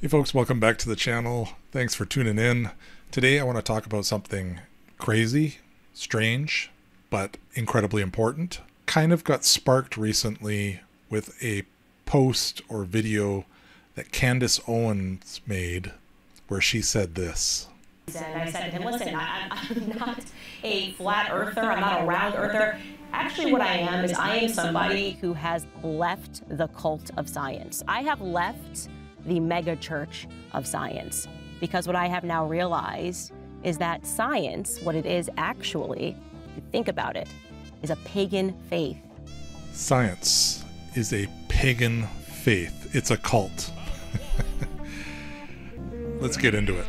Hey folks, welcome back to the channel. Thanks for tuning in. Today I want to talk about something crazy, strange, but incredibly important. Kind of got sparked recently with a post or video that Candace Owens made where she said this. And I said to him, listen, I, I'm not a flat earther, I'm not a round earther. Actually, what I am is I am somebody who has left the cult of science. I have left the mega church of science because what I have now realized is that science, what it is actually, if you think about it, is a pagan faith. Science is a pagan faith, it's a cult. Let's get into it.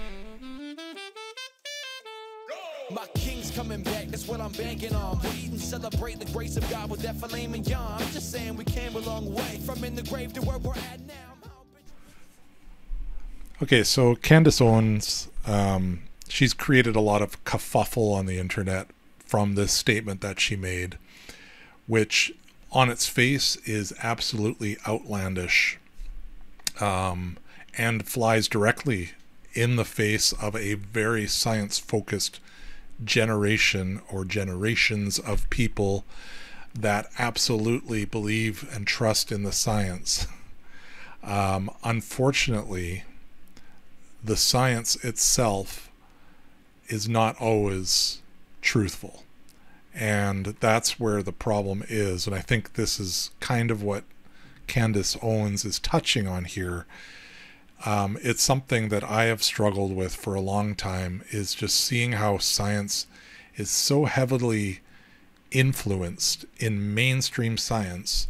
My king's coming back, that's what I'm banking on. Bleed and celebrate the grace of God with that filet mignon. I'm just saying we came a long way from in the grave to where we're at now. Okay, so Candace Owens, um, she's created a lot of kerfuffle on the internet from this statement that she made, which on its face is absolutely outlandish um, and flies directly in the face of a very science focused generation or generations of people that absolutely believe and trust in the science. Um, unfortunately, the science itself is not always truthful. And that's where the problem is. And I think this is kind of what Candace Owens is touching on here. Um, it's something that I have struggled with for a long time is just seeing how science is so heavily influenced in mainstream science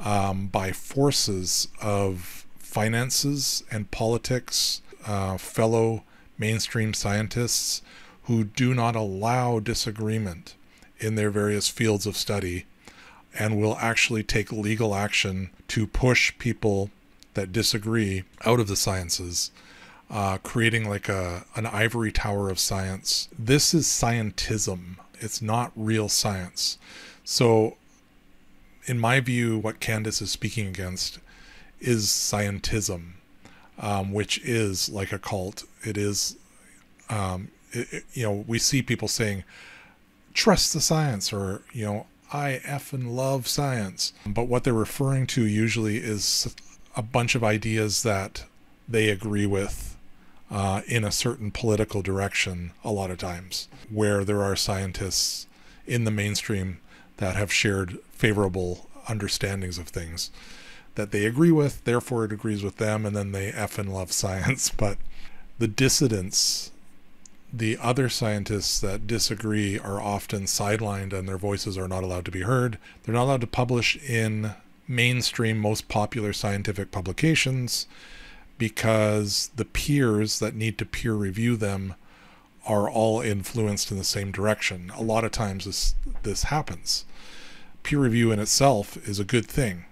um, by forces of finances and politics uh, fellow mainstream scientists who do not allow disagreement in their various fields of study and will actually take legal action to push people that disagree out of the sciences, uh, creating like a an ivory tower of science. This is scientism. It's not real science. So, in my view, what Candace is speaking against is scientism um, which is like a cult. It is, um, it, it, you know, we see people saying, trust the science, or, you know, I effing love science. But what they're referring to usually is a bunch of ideas that they agree with uh, in a certain political direction, a lot of times, where there are scientists in the mainstream that have shared favorable understandings of things that they agree with, therefore it agrees with them, and then they and love science. But the dissidents, the other scientists that disagree, are often sidelined and their voices are not allowed to be heard. They're not allowed to publish in mainstream, most popular scientific publications because the peers that need to peer review them are all influenced in the same direction. A lot of times this this happens. Peer review in itself is a good thing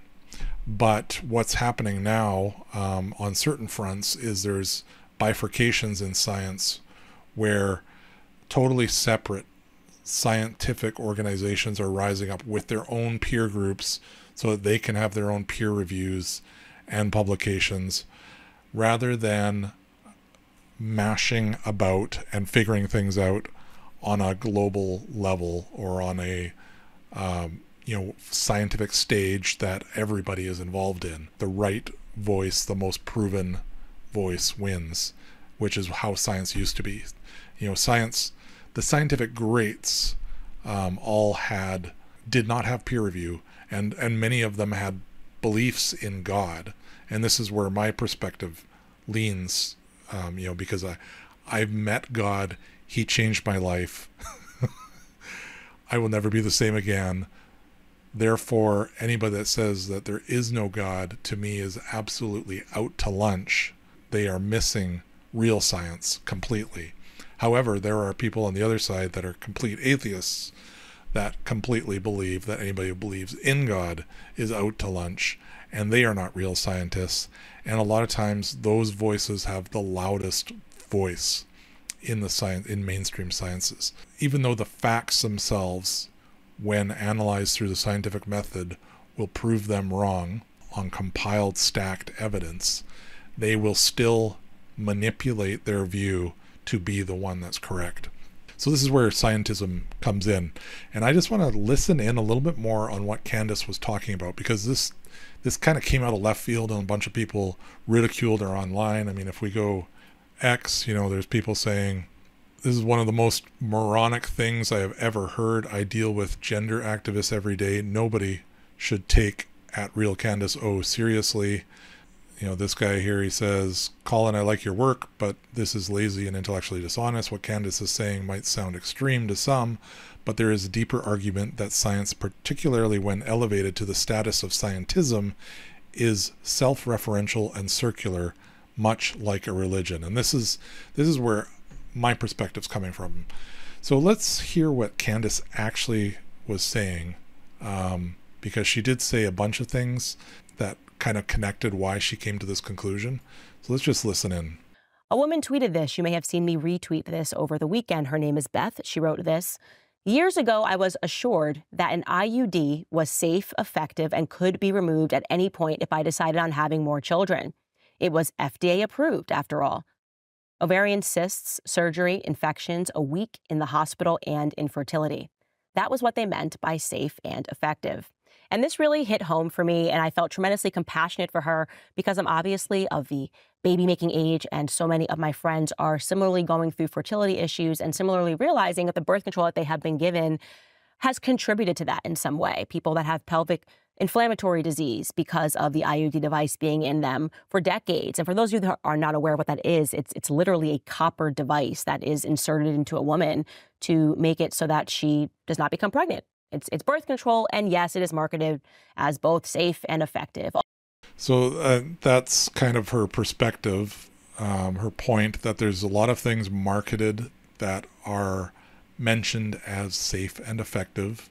but what's happening now um, on certain fronts is there's bifurcations in science where totally separate scientific organizations are rising up with their own peer groups so that they can have their own peer reviews and publications rather than mashing about and figuring things out on a global level or on a um, you know scientific stage that everybody is involved in. The right voice the most proven voice wins which is how science used to be. You know science the scientific greats um, all had did not have peer review and and many of them had beliefs in god. And this is where my perspective leans um, you know because i i've met god. He changed my life. I will never be the same again Therefore, anybody that says that there is no God to me is absolutely out to lunch. They are missing real science completely. However, there are people on the other side that are complete atheists that completely believe that anybody who believes in God is out to lunch and they are not real scientists. And a lot of times those voices have the loudest voice in the science in mainstream sciences. Even though the facts themselves when analyzed through the scientific method, will prove them wrong on compiled stacked evidence. they will still manipulate their view to be the one that's correct. So this is where scientism comes in. And I just want to listen in a little bit more on what Candace was talking about because this this kind of came out of left field and a bunch of people ridiculed her online. I mean, if we go X, you know, there's people saying this is one of the most moronic things I have ever heard. I deal with gender activists every day. Nobody should take at real Candace O seriously you know, this guy here, he says, Colin, I like your work, but this is lazy and intellectually dishonest. What Candace is saying might sound extreme to some, but there is a deeper argument that science, particularly when elevated to the status of scientism, is self-referential and circular, much like a religion. And this is this is where my perspective's coming from. So let's hear what Candace actually was saying, um, because she did say a bunch of things that kind of connected why she came to this conclusion. So let's just listen in. A woman tweeted this. You may have seen me retweet this over the weekend. Her name is Beth. She wrote this. Years ago, I was assured that an IUD was safe, effective, and could be removed at any point if I decided on having more children. It was FDA approved, after all. Ovarian cysts, surgery, infections, a week in the hospital, and infertility. That was what they meant by safe and effective. And this really hit home for me, and I felt tremendously compassionate for her because I'm obviously of the baby making age, and so many of my friends are similarly going through fertility issues and similarly realizing that the birth control that they have been given has contributed to that in some way. People that have pelvic inflammatory disease because of the IUD device being in them for decades. And for those of you that are not aware what that is, it's it's literally a copper device that is inserted into a woman to make it so that she does not become pregnant. It's, it's birth control, and yes, it is marketed as both safe and effective. So uh, that's kind of her perspective, um, her point that there's a lot of things marketed that are mentioned as safe and effective.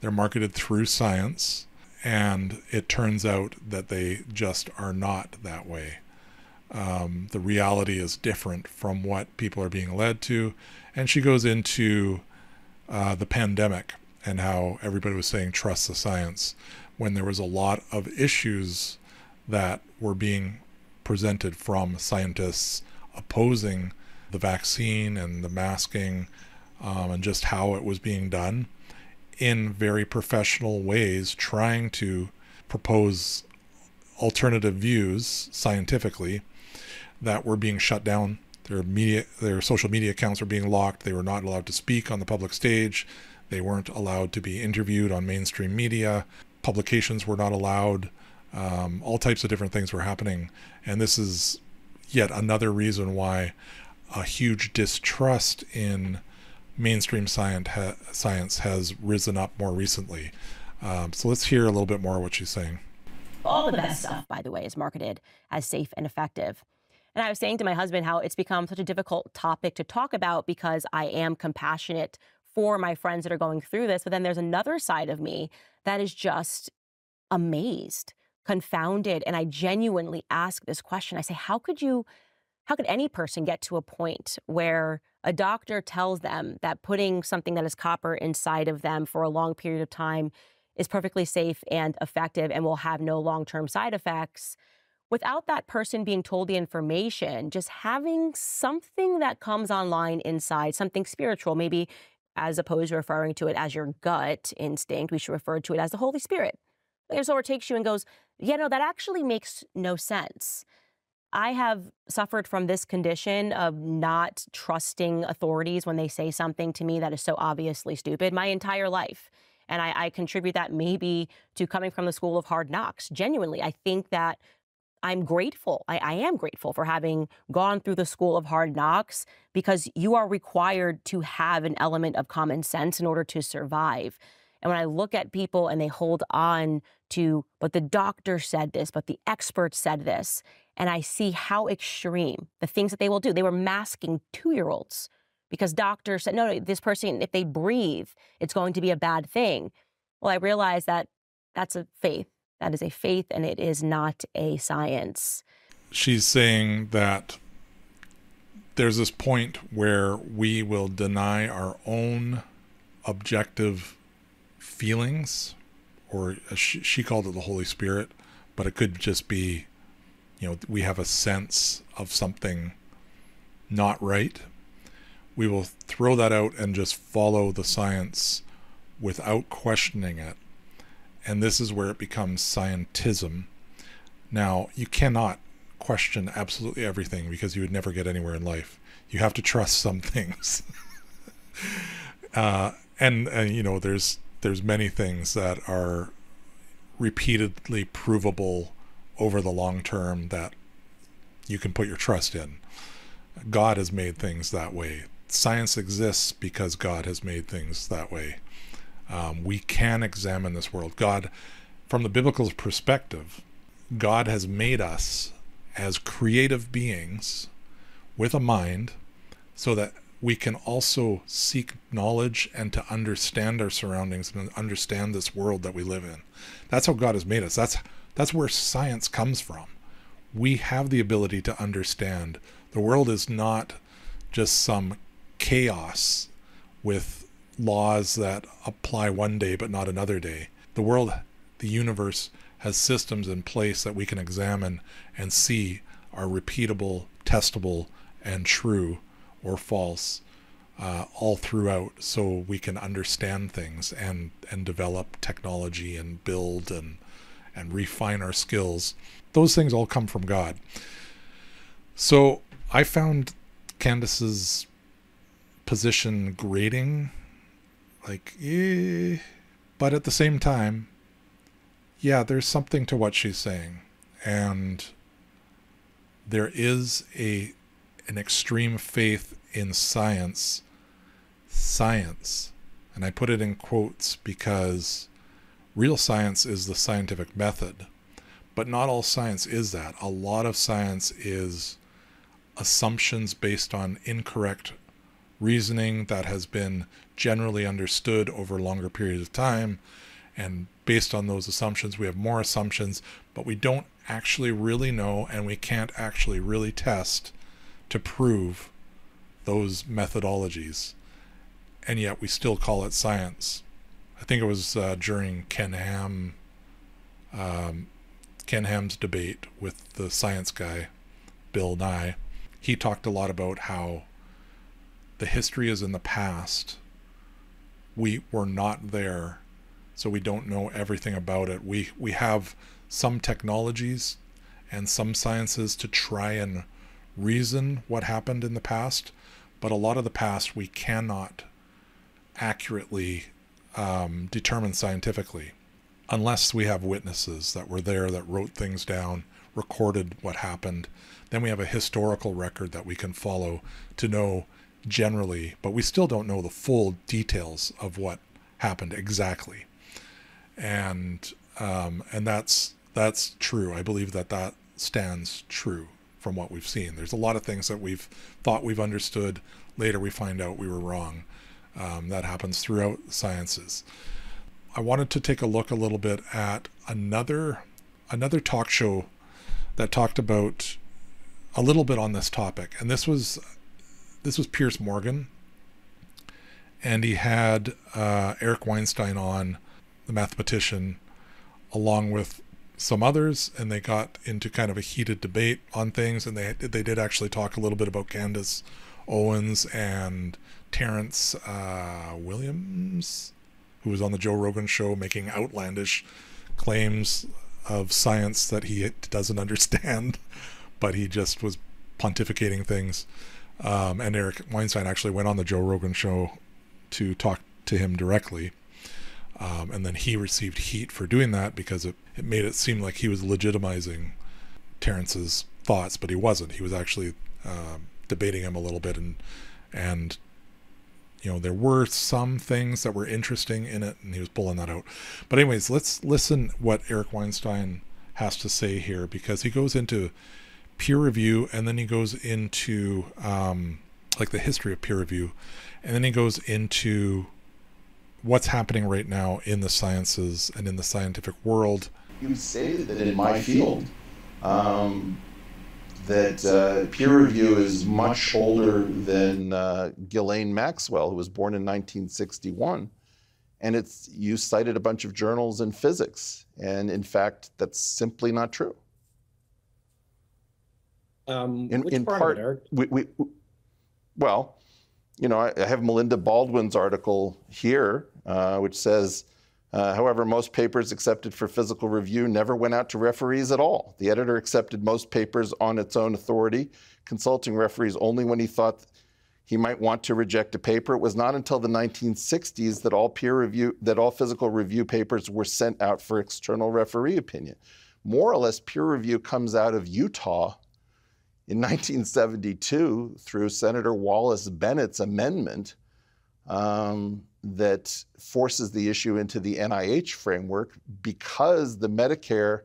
They're marketed through science, and it turns out that they just are not that way. Um, the reality is different from what people are being led to. And she goes into uh, the pandemic and how everybody was saying trust the science when there was a lot of issues that were being presented from scientists opposing the vaccine and the masking um, and just how it was being done in very professional ways, trying to propose alternative views scientifically that were being shut down. Their media, their social media accounts were being locked. They were not allowed to speak on the public stage. They weren't allowed to be interviewed on mainstream media. Publications were not allowed. Um, all types of different things were happening. And this is yet another reason why a huge distrust in mainstream science, ha- science has risen up more recently. Um, so let's hear a little bit more what she's saying. All the best stuff, by the way, is marketed as safe and effective. And I was saying to my husband how it's become such a difficult topic to talk about because I am compassionate for my friends that are going through this. But then there's another side of me that is just amazed, confounded. And I genuinely ask this question I say, how could you, how could any person get to a point where a doctor tells them that putting something that is copper inside of them for a long period of time is perfectly safe and effective and will have no long term side effects? Without that person being told the information, just having something that comes online inside, something spiritual, maybe as opposed to referring to it as your gut instinct, we should refer to it as the Holy Spirit. There's someone takes you and goes, yeah, no, that actually makes no sense. I have suffered from this condition of not trusting authorities when they say something to me that is so obviously stupid my entire life. And I, I contribute that maybe to coming from the school of hard knocks. Genuinely, I think that I'm grateful. I, I, am grateful for having gone through the school of hard knocks because you are required to have an element of common sense in order to survive. And when I look at people and they hold on to, but the doctor said this, but the expert said this, and I see how extreme the things that they will do. They were masking two year olds because doctors said, no, no, this person, if they breathe, it's going to be a bad thing. Well, I realized that that's a faith that is a faith and it is not a science. She's saying that there's this point where we will deny our own objective feelings, or uh, she called it the Holy Spirit, but it could just be you know, we have a sense of something not right, we will throw that out and just follow the science without questioning it. And this is where it becomes scientism. Now, you cannot question absolutely everything because you would never get anywhere in life. You have to trust some things. uh, and, and you know, there's there's many things that are repeatedly provable over the long term that you can put your trust in. God has made things that way. Science exists because God has made things that way. Um, we can examine this world. God, from the biblical perspective, God has made us as creative beings with a mind so that we can also seek knowledge and to understand our surroundings and understand this world that we live in. That's how God has made us. That's that's where science comes from. We have the ability to understand. The world is not just some chaos with laws that apply one day but not another day. The world, the universe has systems in place that we can examine and see are repeatable, testable, and true or false uh, all throughout so we can understand things and and develop technology and build and and refine our skills. Those things all come from god. So i found candace's position grating like eh, but at the same time yeah there's something to what she's saying. And there is a an extreme faith in science, science, and I put it in quotes because real science is the scientific method, but not all science is that. A lot of science is assumptions based on incorrect reasoning that has been generally understood over longer periods of time. And based on those assumptions, we have more assumptions, but we don't actually really know and we can't actually really test to prove those methodologies, and yet we still call it science. I think it was uh, during Ken Ham, um, Ken Ham's debate with the science guy, Bill Nye. He talked a lot about how the history is in the past. We were not there, so we don't know everything about it. We we have some technologies and some sciences to try and reason what happened in the past, but a lot of the past we cannot accurately um, determine scientifically unless we have witnesses that were there that wrote things down, recorded what happened. Then we have a historical record that we can follow to know generally, but we still don't know the full details of what happened exactly. And um, and that's that's true. I believe that that stands true from what we've seen. There's a lot of things that we've thought we've understood. Later, we find out we were wrong. Um, that happens throughout sciences. I wanted to take a look a little bit at another another talk show that talked about a little bit on this topic, and this was this was Piers Morgan, and he had uh, Eric Weinstein on, the mathematician, along with some others, and they got into kind of a heated debate on things. And they they did actually talk a little bit about Candace Owens and Terrence uh, Williams, who was on the Joe Rogan show making outlandish claims of science that he doesn't understand, but he just was pontificating things. Um, and Eric Weinstein actually went on the Joe Rogan show to talk to him directly. Um, and then he received heat for doing that because it, it made it seem like he was legitimizing Terrence's thoughts, but he wasn't. He was actually uh, debating him a little bit, and and you know there were some things that were interesting in it, and he was pulling that out. But anyways, let's listen what Eric Weinstein has to say here because he goes into peer review, and then he goes into um, like the history of peer review, and then he goes into what's happening right now in the sciences and in the scientific world. You say that in my field, um, that uh, peer review is much older than uh, Ghislaine Maxwell, who was born in 1961. And it's you cited a bunch of journals in physics, and in fact, that's simply not true. Um, in, in part, part, Eric? we, we, well, you know, I, I have Melinda Baldwin's article here, uh, which says, uh, however, most papers accepted for physical review never went out to referees at all. The editor accepted most papers on its own authority, consulting referees only when he thought he might want to reject a paper. It was not until the 1960s that all peer review, that all physical review papers were sent out for external referee opinion. More or less, peer review comes out of Utah in 1972 through Senator Wallace Bennett's amendment um, that forces the issue into the NIH framework because the Medicare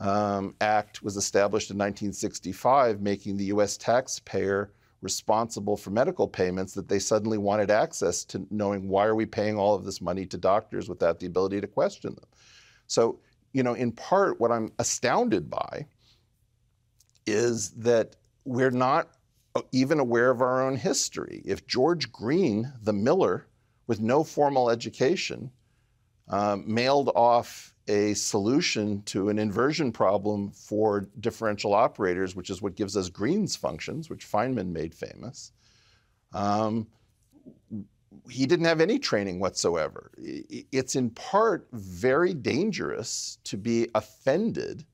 um, Act was established in 1965, making the US taxpayer responsible for medical payments that they suddenly wanted access to knowing why are we paying all of this money to doctors without the ability to question them. So, you know, in part, what I'm astounded by is that we're not even aware of our own history. If George Green, the miller, with no formal education, um, mailed off a solution to an inversion problem for differential operators, which is what gives us Green's functions, which Feynman made famous. Um, he didn't have any training whatsoever. It's in part very dangerous to be offended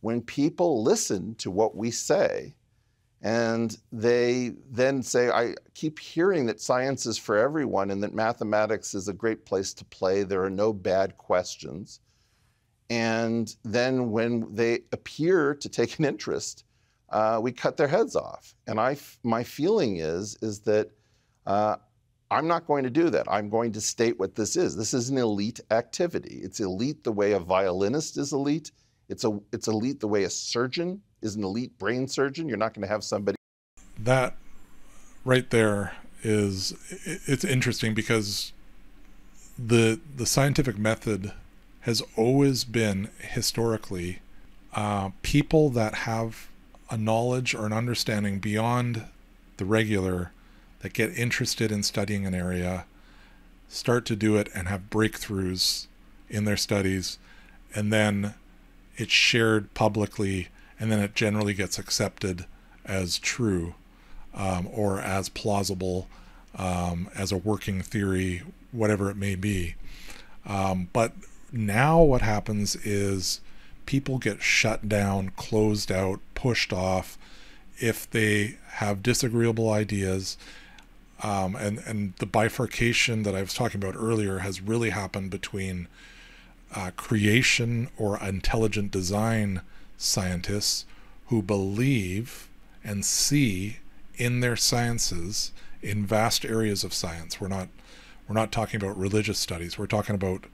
when people listen to what we say and they then say, I keep hearing that science is for everyone and that mathematics is a great place to play. There are no bad questions. And then when they appear to take an interest, uh, we cut their heads off. And I, my feeling is, is that uh, I'm not going to do that. I'm going to state what this is. This is an elite activity. It's elite the way a violinist is elite. It's, a, it's elite the way a surgeon is an elite brain surgeon. You're not going to have somebody. That right there is it's interesting because the the scientific method has always been historically uh, people that have a knowledge or an understanding beyond the regular that get interested in studying an area start to do it and have breakthroughs in their studies and then it's shared publicly and then it generally gets accepted as true um, or as plausible um, as a working theory, whatever it may be. Um, but now what happens is people get shut down, closed out, pushed off if they have disagreeable ideas. Um, and, and the bifurcation that I was talking about earlier has really happened between uh, creation or intelligent design scientists who believe and see in their sciences in vast areas of science. We're not we're not talking about religious studies. We're talking about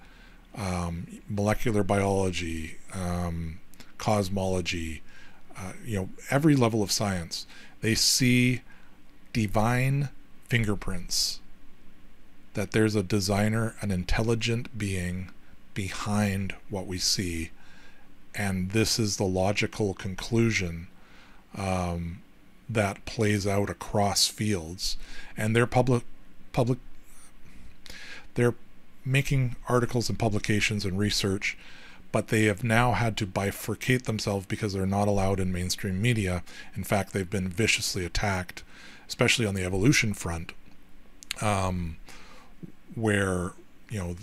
um, molecular biology, um, cosmology, uh, you know, every level of science. They see divine fingerprints. That there's a designer, an intelligent being behind what we see and this is the logical conclusion um, that plays out across fields. And they're public public they're making articles and publications and research but they have now had to bifurcate themselves because they're not allowed in mainstream media. In fact they've been viciously attacked especially on the evolution front um, where you know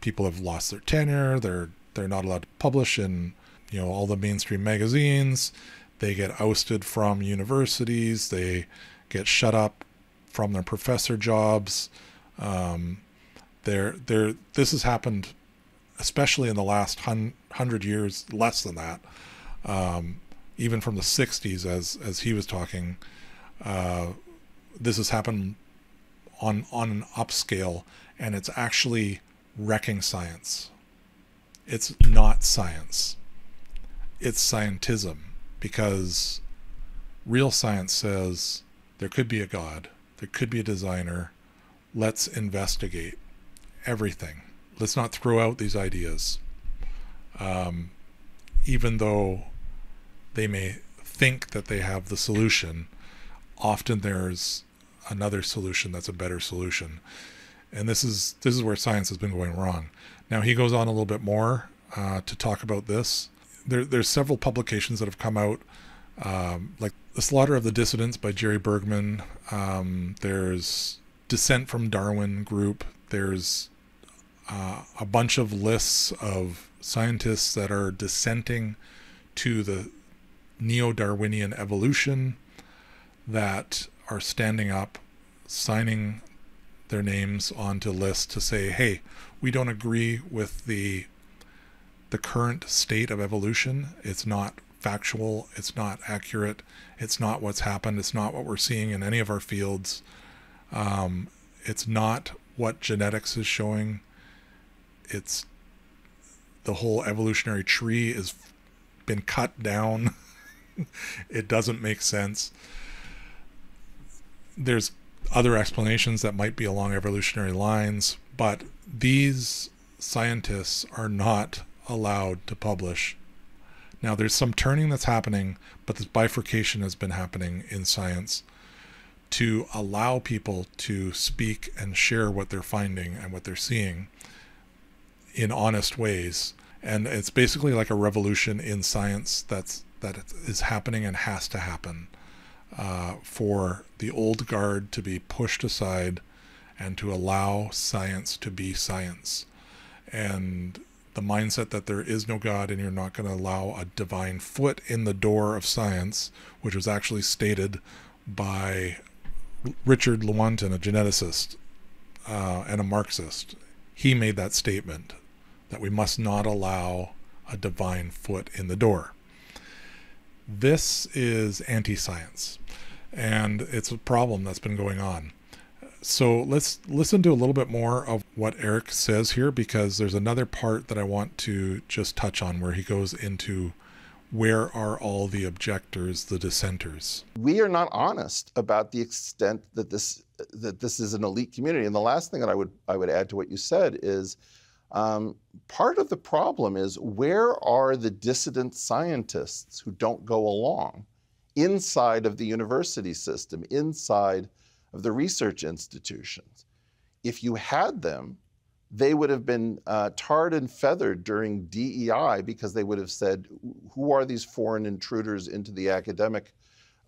people have lost their tenure they're they're not allowed to publish in you know all the mainstream magazines. They get ousted from universities. They get shut up from their professor jobs. Um, they're, they're, this has happened especially in the last hun- hundred years less than that um, even from the 60s as as he was talking. Uh, this has happened on on an upscale and it's actually wrecking science. It's not science it's scientism because real science says there could be a God, there could be a designer. Let's investigate everything. Let's not throw out these ideas. Um, even though they may think that they have the solution, often there's another solution that's a better solution. And this is this is where science has been going wrong. Now he goes on a little bit more uh, to talk about this there, there's several publications that have come out um, like The Slaughter of the Dissidents by Jerry Bergman. Um, there's Dissent from Darwin group. There's uh, a bunch of lists of scientists that are dissenting to the neo Darwinian evolution that are standing up, signing their names onto lists to say, hey, we don't agree with the the current state of evolution. It's not factual, it's not accurate, it's not what's happened, it's not what we're seeing in any of our fields. Um, it's not what genetics is showing. It's the whole evolutionary tree has been cut down. it doesn't make sense. There's other explanations that might be along evolutionary lines, but these scientists are not allowed to publish. Now, there's some turning that's happening, but this bifurcation has been happening in science to allow people to speak and share what they're finding and what they're seeing in honest ways. And it's basically like a revolution in science that's that is happening and has to happen uh, for the old guard to be pushed aside and to allow science to be science. And the mindset that there is no God and you're not going to allow a divine foot in the door of science, which was actually stated by Richard Lewontin, a geneticist uh, and a Marxist. He made that statement that we must not allow a divine foot in the door. This is anti science, and it's a problem that's been going on. So let's listen to a little bit more of what Eric says here because there's another part that I want to just touch on where he goes into where are all the objectors, the dissenters? We are not honest about the extent that this that this is an elite community. And the last thing that I would I would add to what you said is um, part of the problem is where are the dissident scientists who don't go along inside of the university system, inside of the research institutions? If you had them, they would have been uh, tarred and feathered during DEI because they would have said, Who are these foreign intruders into the academic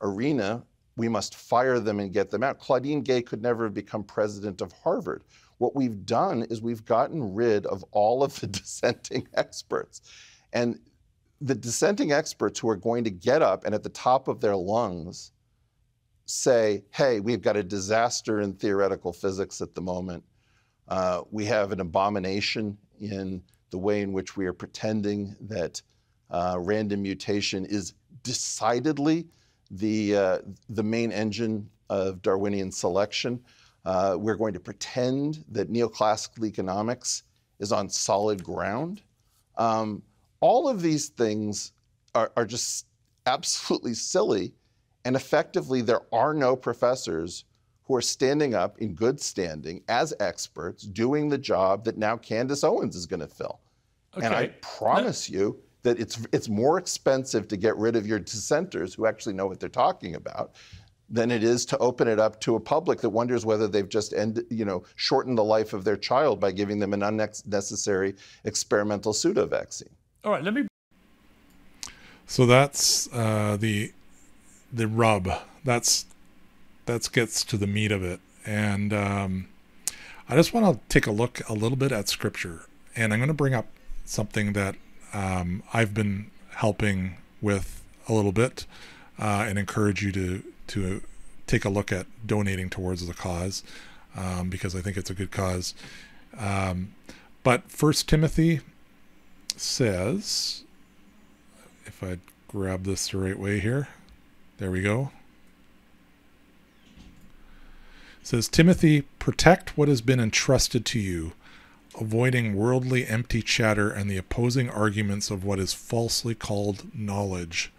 arena? We must fire them and get them out. Claudine Gay could never have become president of Harvard. What we've done is we've gotten rid of all of the dissenting experts. And the dissenting experts who are going to get up and at the top of their lungs say, hey, we've got a disaster in theoretical physics at the moment. Uh, we have an abomination in the way in which we are pretending that uh, random mutation is decidedly the, uh, the main engine of Darwinian selection. Uh, we're going to pretend that neoclassical economics is on solid ground. Um, all of these things are, are just absolutely silly. And effectively, there are no professors who are standing up in good standing as experts doing the job that now Candace Owens is going to fill. Okay. And I promise you that it's, it's more expensive to get rid of your dissenters who actually know what they're talking about than it is to open it up to a public that wonders whether they've just ended, you know, shortened the life of their child by giving them an unnecessary experimental pseudo vaccine. All right, let me. So that's uh, the the rub. That's that gets to the meat of it, and um, I just want to take a look a little bit at scripture, and I'm going to bring up something that um, I've been helping with a little bit, uh, and encourage you to to take a look at donating towards the cause um, because I think it's a good cause. Um, but First Timothy says, if I grab this the right way here, there we go. It says Timothy, protect what has been entrusted to you, avoiding worldly empty chatter and the opposing arguments of what is falsely called knowledge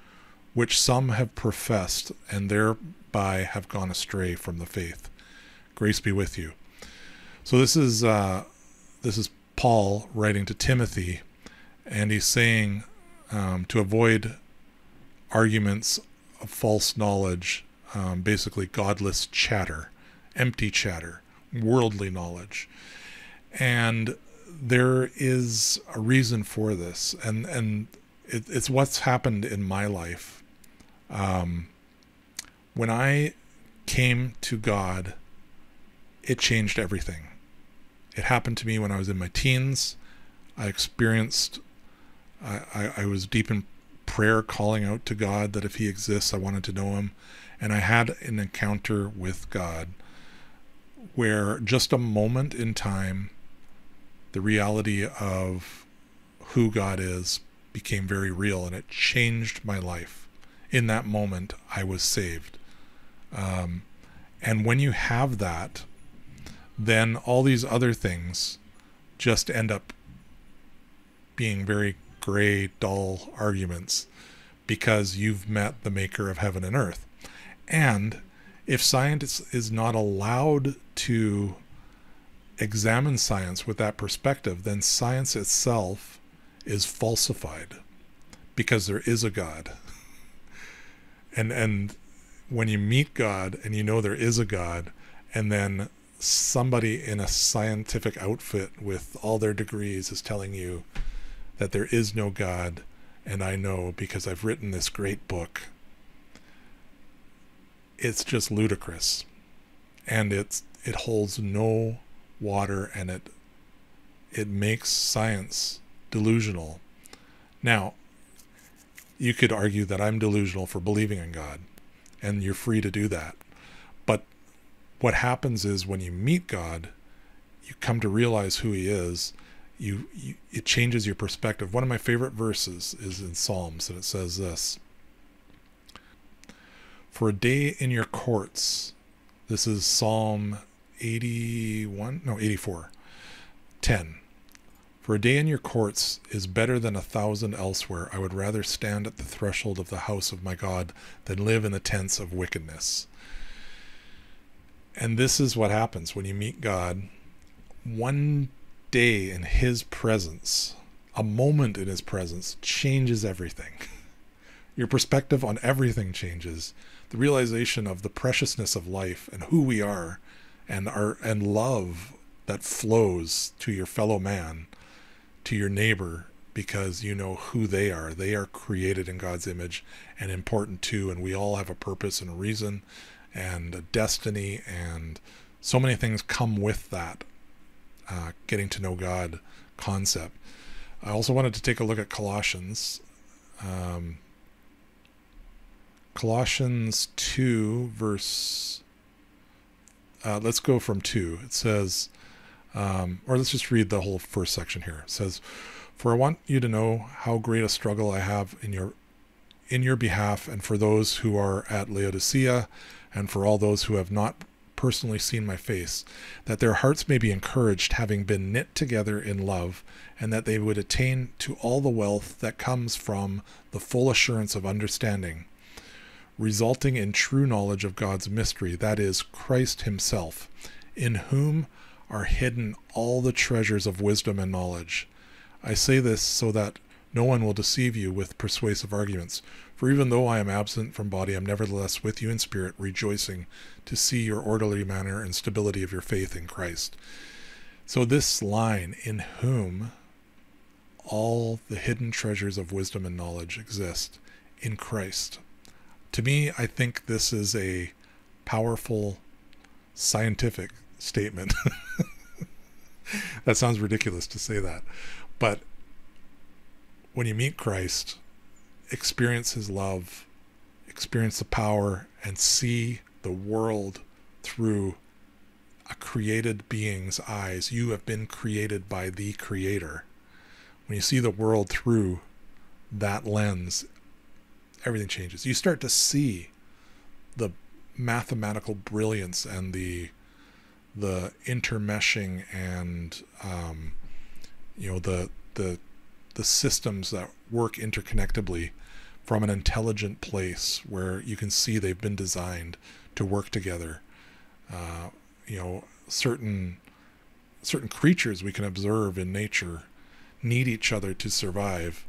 which some have professed and thereby have gone astray from the faith. Grace be with you. So this is uh, this is Paul writing to Timothy, and he's saying um, to avoid arguments false knowledge, um, basically godless chatter, empty chatter, worldly knowledge, and there is a reason for this, and and it, it's what's happened in my life Um, when I came to God, it changed everything. It happened to me when I was in my teens. I experienced, I, I, I was deep in prayer, calling out to God that if He exists, I wanted to know Him. And I had an encounter with God where just a moment in time, the reality of who God is became very real and it changed my life. In that moment, I was saved. Um, and when you have that, then all these other things just end up being very gray, dull arguments because you've met the maker of heaven and earth. And if science is not allowed to examine science with that perspective, then science itself is falsified because there is a God. And and when you meet God and you know there is a God, and then somebody in a scientific outfit with all their degrees is telling you that there is no God, and I know because I've written this great book. It's just ludicrous. And it's it holds no water and it it makes science delusional. Now, you could argue that I'm delusional for believing in God, and you're free to do that. But what happens is when you meet God, you come to realize who He is. You, you it changes your perspective. One of my favorite verses is in Psalms, and it says this: "For a day in your courts." This is Psalm 81, no 84, 10. For a day in your courts is better than a thousand elsewhere. I would rather stand at the threshold of the house of my God than live in the tents of wickedness. And this is what happens when you meet God. One day in His presence, a moment in His presence, changes everything. Your perspective on everything changes. The realization of the preciousness of life and who we are and our and love that flows to your fellow man to your neighbor because you know who they are. They are created in God's image and important too. And we all have a purpose and a reason and a destiny. And so many things come with that uh, getting to know God concept. I also wanted to take a look at Colossians. Um, Colossians 2, verse. Uh, let's go from 2. It says, um, or let's just read the whole first section here. It says, "For I want you to know how great a struggle I have in your in your behalf, and for those who are at Laodicea, and for all those who have not personally seen my face, that their hearts may be encouraged, having been knit together in love, and that they would attain to all the wealth that comes from the full assurance of understanding." resulting in true knowledge of God's mystery, that is, Christ Himself, in whom are hidden all the treasures of wisdom and knowledge. I say this so that no one will deceive you with persuasive arguments. For even though I am absent from body, I am nevertheless with you in spirit, rejoicing to see your orderly manner and stability of your faith in Christ. So, this line, in whom all the hidden treasures of wisdom and knowledge exist, in Christ. To me, I think this is a powerful scientific statement. that sounds ridiculous to say that. But when you meet Christ, experience his love, experience the power, and see the world through a created being's eyes. You have been created by the Creator. When you see the world through that lens, everything changes. You start to see the mathematical brilliance and the the intermeshing and um, you know the the the systems that work interconnectedly from an intelligent place where you can see they've been designed to work together. Uh, you know, certain certain creatures we can observe in nature need each other to survive,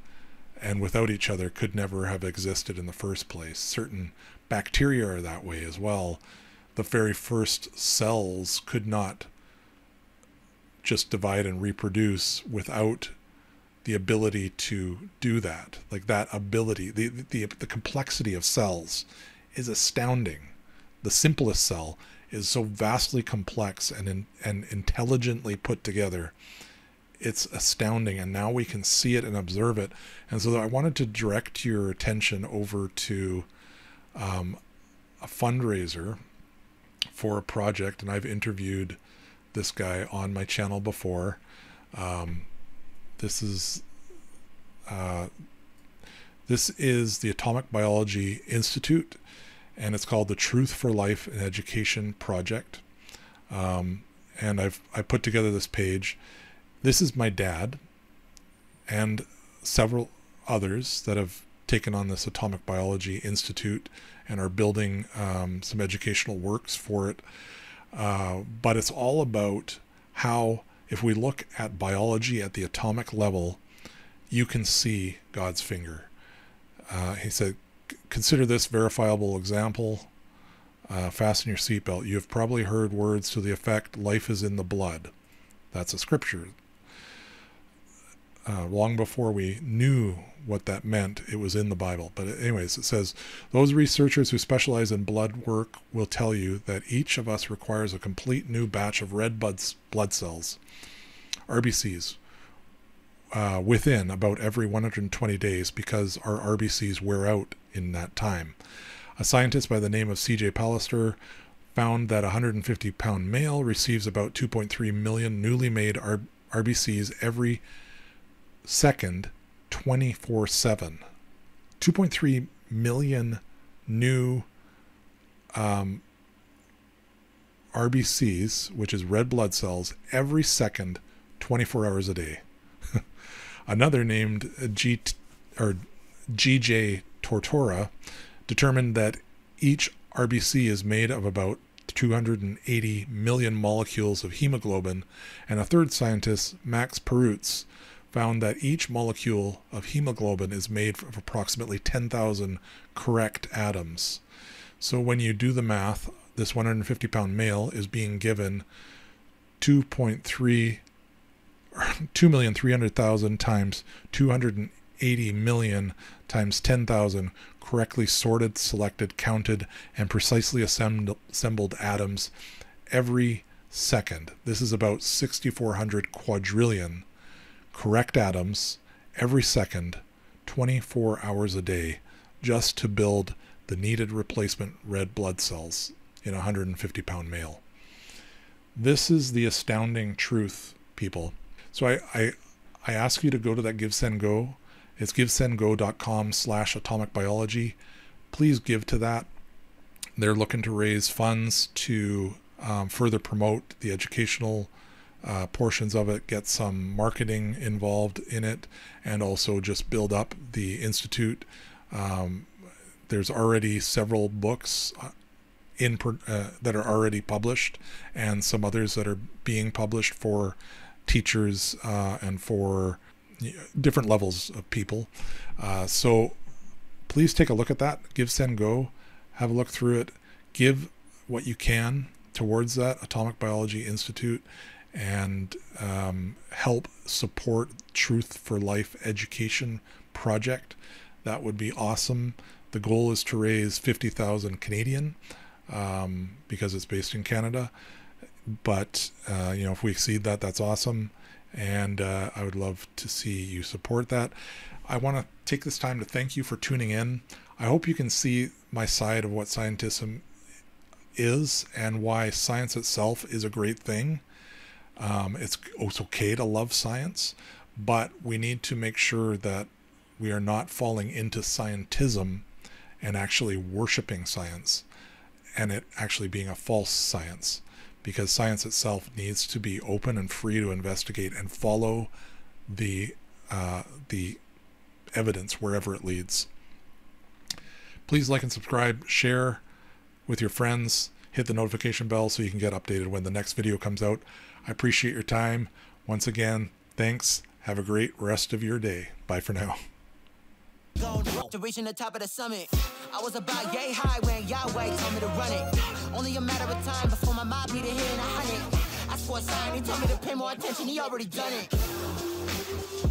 and without each other could never have existed in the first place. Certain bacteria are that way as well the very first cells could not just divide and reproduce without the ability to do that. Like that ability, the, the, the complexity of cells is astounding. The simplest cell is so vastly complex and, in, and intelligently put together. It's astounding. And now we can see it and observe it. And so I wanted to direct your attention over to um, a fundraiser for a project. And I've interviewed this guy on my channel before. Um, this is uh, this is the Atomic Biology Institute, and it's called the Truth for Life in Education Project. Um, and I've I put together this page. This is my dad, and several others that have taken on this Atomic Biology Institute and are building um, some educational works for it. Uh, but it's all about how, if we look at biology at the atomic level, you can see God's finger. Uh, he said, Consider this verifiable example. Uh, fasten your seatbelt. You have probably heard words to the effect, life is in the blood. That's a scripture. Uh, long before we knew what that meant, it was in the Bible. But, anyways, it says those researchers who specialize in blood work will tell you that each of us requires a complete new batch of red blood, blood cells, RBCs, uh, within about every 120 days because our RBCs wear out in that time. A scientist by the name of C.J. Pallister found that a 150 pound male receives about 2.3 million newly made R- RBCs every second 24 7. 2.3 million new um, RBCs, which is red blood cells, every second 24 hours a day. Another named G or GJ Tortora determined that each RBC is made of about 280 million molecules of hemoglobin, and a third scientist, Max Perutz, found that each molecule of hemoglobin is made of approximately 10,000 correct atoms. So when you do the math, this 150 pound male is being given 2.3 2,300,000 times 280 million times 10,000 correctly sorted, selected, counted, and precisely assembled atoms every second. This is about 6,400 quadrillion correct atoms every second, 24 hours a day, just to build the needed replacement red blood cells in a 150 pound male. This is the astounding truth, people. So I, I, I ask you to go to that Give Send Go. It's givesendgo.com slash atomic biology. Please give to that. They're looking to raise funds to um, further promote the educational uh, portions of it, get some marketing involved in it, and also just build up the institute. Um, there's already several books uh, in uh, that are already published, and some others that are being published for teachers uh, and for different levels of people. Uh, so please take a look at that. Give Send Go, have a look through it, give what you can towards that Atomic Biology Institute, and um, help support Truth for Life education project. That would be awesome. The goal is to raise 50,000 Canadian um, because it's based in Canada. But uh, you know if we exceed that that's awesome. And uh, i would love to see you support that. I want to take this time to thank you for tuning in. I hope you can see my side of what scientism is and why science itself is a great thing um, it's, it's okay to love science but we need to make sure that we are not falling into scientism and actually worshiping science and it actually being a false science because science itself needs to be open and free to investigate and follow the uh, the evidence wherever it leads. Please like and subscribe, share with your friends, hit the notification bell so you can get updated when the next video comes out. I appreciate your time. Once again, thanks. Have a great rest of your day. Bye for now. To reaching the top of the summit. I was about yay high when Yahweh told me to run it. Only a matter of time before my a hundred. I swore a sign, he told me to pay more attention, he already done it.